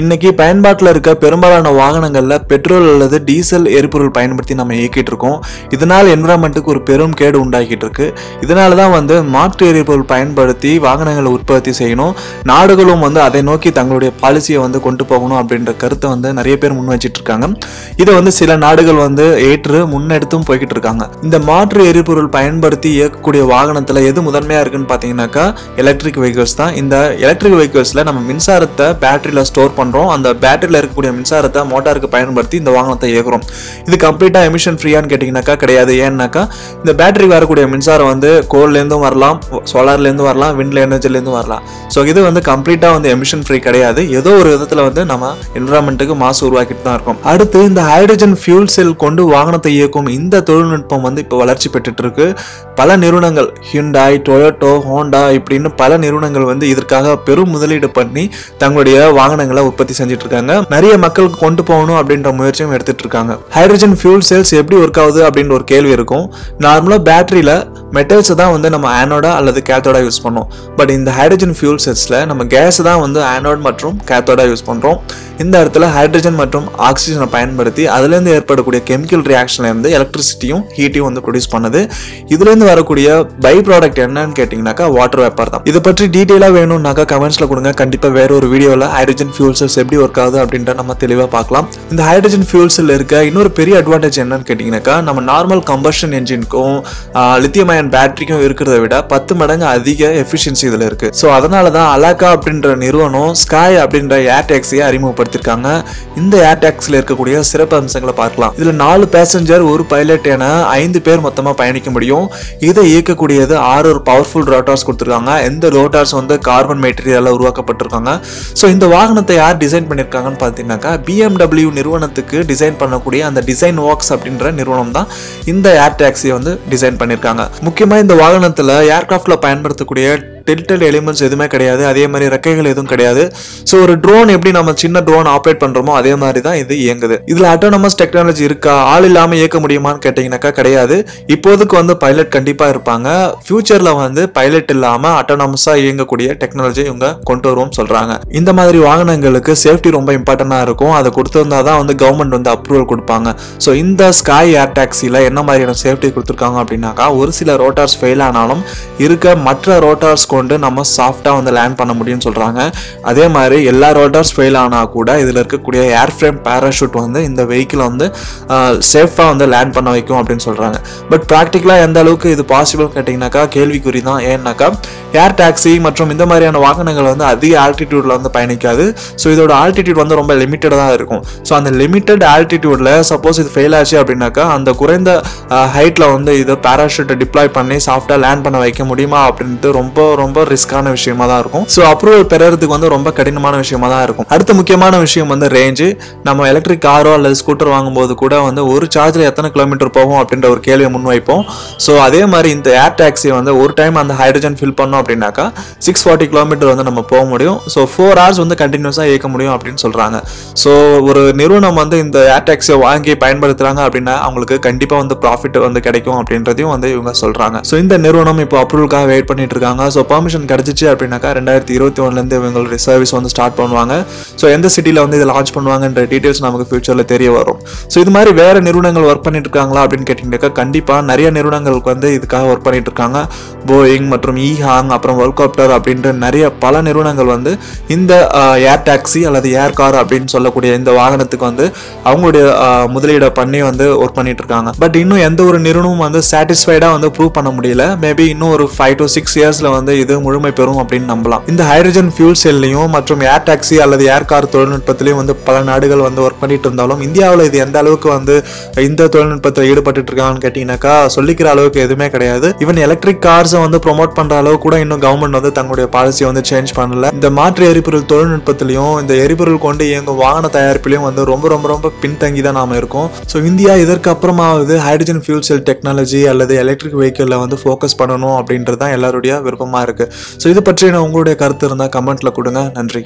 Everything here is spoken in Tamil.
இன்னைக்கு பயன்பாட்டில் இருக்க பெரும்பாலான வாகனங்களில் பெட்ரோல் அல்லது டீசல் எரிபொருள் பயன்படுத்தி நம்ம இயக்கிட்டு இருக்கோம். இதனால் என்விரான்மெண்ட்டுக்கு ஒரு பெரும் கேடு உண்டாக்கிட்டு இருக்கு. இதனால தான் வந்து மாற்று எரிபொருள் பயன்படுத்தி வாகனங்களை உற்பத்தி செய்யணும். நாடுகளும் வந்து அதை நோக்கி தங்களுடைய பாலிசியை வந்து கொண்டு போகணும் அப்படின்ற கருத்தை வந்து நிறைய பேர் முன் வச்சிட்டு இருக்காங்க. இதை வந்து சில நாடுகள் வந்து ஏற்று முன்னெடுத்தும் போய்கிட்டு இருக்காங்க. இந்த மாற்று எரிபொருள் பயன்படுத்தி இயக்கக்கூடிய வாகனத்தில் எது முதன்மையாக இருக்குன்னு பார்த்தீங்கன்னாக்கா எலக்ட்ரிக் வெஹிக்கிள்ஸ் தான். இந்த எலக்ட்ரிக் வெஹிக்கிள்ஸில் நம்ம மின்சாரத்தை பேட்டரியில் ஸ்டோர் பண்ணுறோம் அந்த பேட்டரியில் இருக்கக்கூடிய மின்சாரத்தை மோட்டாருக்கு பயன்படுத்தி இந்த வாகனத்தை இயக்குறோம். இது கம்ப்ளீட்டாக எமிஷன் ஃப்ரீயான்னு கேட்டிங்கனாக்கா கிடையாது. ஏன்னாக்கா இந்த பேட்டரி வரக்கூடிய மின்சாரம் வந்து கோல்லேருந்தும் வரலாம் சோலார்லேருந்து வரலாம் விண்ட்ல எனர்ஜிலேருந்து வரலாம். ஸோ இது வந்து கம்ப்ளீட்டாக வந்து எமிஷன் ஃப்ரீ கிடையாது. ஏதோ ஒரு விதத்தில் வந்து நம்ம என்விரான்மெண்ட்டுக்கு மாசு உருவாக்கிட்டு தான் இருக்கும். அடுத்து இந்த ஹைட்ரஜன் ஃபியூல் செல் கொண்டு வாகனத்தை இயக்கும் இந்த தொழில்நுட்பம் வந்து இப்போ வளர்ச்சி பெற்றுட்டு இருக்கு. பல நிறுவனங்கள் ஹிண்டாய் டொயோட்டோ ஹோண்டா இப்படின்னு பல நிறுவனங்கள் வந்து இதற்காக பெரும் முதலீடு பண்ணி தங்களுடைய வாகனங்களை உற்பத்தி செஞ்சுட்டு இருக்காங்க நிறைய மக்களுக்கு கொண்டு போகணும் அப்படின்ற முயற்சியும் எடுத்துட்டு இருக்காங்க ஹைட்ரஜன் ஃபியூல் செல்ஸ் எப்படி ஒர்க் ஆகுது அப்படின்ற ஒரு கேள்வி இருக்கும். நார்மலாக பேட்டரியில் மெட்டல்ஸை தான் வந்து நம்ம ஆனோடா அல்லது கேத்தோடா யூஸ் பண்ணோம் பட் இந்த ஹைட்ரஜன் ஃபியூல் செல்ஸில் நம்ம கேஸ் தான் வந்து ஆனோட் மற்றும் கேத்தோடா யூஸ் பண்ணுறோம். இந்த இடத்துல ஹைட்ரஜன் மற்றும் ஆக்சிஜனை பயன்படுத்தி அதுலேருந்து ஏற்படக்கூடிய கெமிக்கல் ரியாக்ஷன்லேருந்து எலக்ட்ரிசிட்டியும் ஹீட்டையும் வந்து ப்ரொடியூஸ் பண்ணுது. இதுலேருந்து வரக்கூடிய பை ப்ராடக்ட் என்னன்னு கேட்டிங்கனாக்கா வாட்டர் வேப்பர் தான். இதை பற்றி டீட்டெயிலாக வேணும்னாக்கா கமெண்ட்ஸில் கொடுங்க. கண்டிப்பாக வேற ஒரு வீடியோவில் ஹைட்ரஜன் ஃபியூல் செல்ஸ் எப்படி ஒர்க் ஆகுது அப்படின்ற நம்ம தெளிவாக பார்க்கலாம். இந்த ஹைட்ரஜன் ஃபியூல் செல் இருக்க இன்னொரு பெரிய அட்வான்டேஜ் என்னன்னு கேட்டிங்கனாக்கா நம்ம நார்மல் கம்பஷன் என்ஜினுக்கும் லித்தியம் அயன் பேட்டரிக்கும் இருக்கிறத விட பத்து மடங்கு அதிக எஃபிஷியன்சி இதில் இருக்குது ஸோ அதனால தான் அலாக்கா அப்படின்ற நிறுவனம் ஸ்காய் அப்படின்ற ஏர் டாக்ஸியை அறிமுகப்படுத்திருக்காங்க. இந்த ஏர் டாக்ஸில் இருக்கக்கூடிய சிறப்பு அம்சங்களை பார்க்கலாம். இதில் நாலு பேசஞ்சர் ஒரு பைலட் என ஐந்து பேர் மொத்தமாக பயணிக்க முடியும். இதை இயக்கக்கூடியது ஆறு ஒரு பவர்ஃபுல் ரோட்டார்ஸ் கொடுத்துருக்காங்க. இந்த ரோட்டார்ஸ் வந்து கார்பன் மெட்டீரியலில் உருவாக்கப்பட்டிருக்காங்க. ஸோ இந்த வாகனத்தை யார் டிசைன் பண்ணியிருக்காங்கன்னு பார்த்தீங்கன்னாக்கா பிஎம்டபிள்யூ நிறுவனத்துக்கு டிசைன் பண்ணக்கூடிய அந்த டிசைன் ஒர்க்ஸ் அப்படின்ற நிறுவனம் தான் இந்த ஏர் டாக்ஸியை வந்து டிசைன் பண்ணியிருக்காங்க முக்கியமாக இந்த வாகனத்தில் ஏர்கிராஃப்டில் பயன்படுத்தக்கூடிய டெல்டல் எலிமெண்ட்ஸ் எதுவுமே கிடையாது. அதே மாதிரி ரெக்கைகள் எதுவும் கிடையாது. ஸோ ஒரு ட்ரோன் எப்படி நம்ம சின்ன ட்ரோன் ஆப்ரேட் பண்ணுறோமோ அதே மாதிரி தான் இது இயங்குது. இதில் அட்டோனமஸ் டெக்னாலஜி இருக்கா? ஆள் இல்லாமல் இயக்க முடியுமான்னு கேட்டிங்கனாக்கா கிடையாது. இப்போதைக்கு வந்து பைலட் கண்டிப்பாக இருப்பாங்க. ஃபியூச்சரில் வந்து பைலட் இல்லாமல் அட்டோனமஸாக இயங்கக்கூடிய டெக்னாலஜி இவங்க கொண்டு வருவோம் சொல்கிறாங்க இந்த மாதிரி வாகனங்களுக்கு சேஃப்டி ரொம்ப இம்பார்ட்டண்ட்டாக இருக்கும். அதை கொடுத்துருந்தா தான் வந்து கவர்மெண்ட் வந்து அப்ரூவல் கொடுப்பாங்க. ஸோ இந்த ஸ்காய் ஏர் டாக்ஸியில் என்ன மாதிரியான சேஃப்டி கொடுத்துருக்காங்க அப்படின்னாக்கா ஒரு சில ரோட்டார்ஸ் ஃபெயில் ஆனாலும் இருக்க மற்ற ரோட்டார்ஸ் கொண்டு கொண்டு நம்ம சாஃப்டாக வந்து லேண்ட் பண்ண முடியும்னு சொல்கிறாங்க அதே மாதிரி எல்லா ரோட்டர்ஸ் ஃபெயில் ஆனால் கூட இதில் இருக்கக்கூடிய ஏர் ஃப்ரேம் பேராஷூட் வந்து இந்த வெஹிக்கிளை வந்து சேஃபாக வந்து லேண்ட் பண்ண வைக்கும் அப்படின்னு சொல்கிறாங்க பட் ப்ராக்டிக்கலாக எந்த அளவுக்கு இது பாசிபிள் கேட்டிங்கனாக்கா கேள்விக்குறி தான். ஏன்னாக்கா ஏர் டாக்ஸி மற்றும் இந்த மாதிரியான வாகனங்கள் வந்து அதிக ஆல்டிடியூடில் வந்து பயணிக்காது. ஸோ இதோட ஆல்டிடியூட் வந்து ரொம்ப லிமிட்டடாக தான் இருக்கும். ஸோ அந்த லிமிட்டட் ஆல்டிடியூடில் சப்போஸ் இது ஃபெயில் ஆச்சு அப்படின்னாக்கா அந்த குறைந்த ஹைட்டில் வந்து இதை பேராஷூட்டை டிப்ளாய் பண்ணி சாஃப்டாக லேண்ட் பண்ண வைக்க முடியுமா அப்படின்ட்டு ரொம்ப ரொம்ப ரிஸ்கான விஷயமா தான் இருக்கும். ஸோ அப்ரூவல் பெறறதுக்கு வந்து ரொம்ப கடினமான விஷயமா தான் இருக்கும். அடுத்த முக்கியமான விஷயம் வந்து ரேஞ்சு நம்ம எலக்ட்ரிக் காரோ அல்லது ஸ்கூட்டர் வாங்கும்போது கூட வந்து ஒரு சார்ஜில் எத்தனை கிலோமீட்டர் போகும் அப்படின்ற ஒரு கேள்வியை முன்வைப்போம். ஸோ அதே மாதிரி இந்த ஏர் டாக்ஸி வந்து ஒரு டைம் அந்த ஹைட்ரஜன் ஃபில் பண்ணோம் அப்படின்னாக்கா சிக்ஸ் ஃபார்ட்டி கிலோமீட்டர் வந்து நம்ம போக முடியும். ஸோ ஃபோர் ஹவர்ஸ் வந்து கண்டினியூஸாக இயக்க முடியும் அப்படின்னு சொல்கிறாங்க ஸோ ஒரு நிறுவனம் வந்து இந்த ஏர் டாக்ஸியை வாங்கி பயன்படுத்துகிறாங்க அப்படின்னா அவங்களுக்கு கண்டிப்பாக வந்து ப்ராஃபிட் வந்து கிடைக்கும் அப்படின்றதையும் வந்து இவங்க சொல்கிறாங்க ஸோ இந்த நிறுவனம் இப்போ அப்ரூவலுக்காக வெயிட் பண்ணிட்டு இருக்காங்க. ஸோ பர்மிஷன் கிடச்சிச்சு அப்படின்னாக்கா ரெண்டாயிரத்தி இருபத்தி ஒன்றுலேருந்து இவங்களுடைய சர்வீஸ் வந்து ஸ்டார்ட் பண்ணுவாங்க. ஸோ எந்த சிட்டியில் வந்து இதை லான்ச் பண்ணுவாங்கன்ற டீட்டெயில்ஸ் நமக்கு ஃபியூச்சரில் தெரிய வரும். ஸோ இது மாதிரி வேறு நிறுவனங்கள் ஒர்க் பண்ணிட்டு இருக்காங்களா அப்படின்னு கேட்டிங்கனாக்கா கண்டிப்பாக நிறைய நிறுவனங்களுக்கு வந்து இதுக்காக ஒர்க் பண்ணிட்டு இருக்காங்க. போயிங் மற்றும் ஈஹாங் அப்புறம் ஒர்க்காப்டர் அப்படின்ற நிறைய பல நிறுவனங்கள் வந்து இந்த ஏர் டாக்ஸி அல்லது ஏர் கார் அப்படின்னு சொல்லக்கூடிய இந்த வாகனத்துக்கு வந்து அவங்களுடைய முதலீடை பண்ணி வந்து ஒர்க் பண்ணிட்டு இருக்காங்க. பட் இன்னும் எந்த ஒரு நிறுவனமும் வந்து சாட்டிஸ்ஃபைடாக வந்து ப்ரூவ் பண்ண முடியல. மேபி இன்னும் ஒரு ஃபைவ் டு சிக்ஸ் இயர்ஸில் வந்து இது முழுமை பெறும் அப்படின்னு நம்பலாம். இந்த ஹைட்ரஜன் ஃபியூல் செல்லையும் மற்றும் ஏர் டாக்ஸி அல்லது ஏர் கார் தொழில்நுட்பத்திலையும் வந்து பல நாடுகள் வந்து ஒர்க் பண்ணிட்டு இருந்தாலும் இந்தியாவில் இது எந்த அளவுக்கு வந்து இந்த தொழில்நுட்பத்தில் ஈடுபட்டு இருக்காங்கன்னு கேட்டீங்கன்னாக்கா சொல்லிக்கிற அளவுக்கு எதுவுமே கிடையாது. ஈவன் எலக்ட்ரிக் கார்ஸை வந்து ப்ரொமோட் பண்ற அளவு கூட இன்னும் கவர்மெண்ட் வந்து தங்களுடைய பாலிசியை வந்து சேஞ்ச் பண்ணல. இந்த மாற்று எரிபொருள் தொழில்நுட்பத்திலையும் இந்த எரிபொருள் கொண்டு இயங்கும் வாகன தயாரிப்பிலையும் வந்து ரொம்ப ரொம்ப ரொம்ப பின்தங்கி தான் நாம இருக்கோம். ஸோ இந்தியா இதற்கு அப்புறமாவது ஹைட்ரஜன் ஃபியூல் செல் டெக்னாலஜி அல்லது எலக்ட்ரிக் வெஹிக்கிளில் வந்து ஃபோக்கஸ் பண்ணணும் அப்படின்றது தான் எல்லாருடைய விருப்பமாக இருக்குது ஸோ இது பற்றின உங்களுடைய கருத்து இருந்தால் கமெண்ட்டில் கொடுங்க. நன்றி.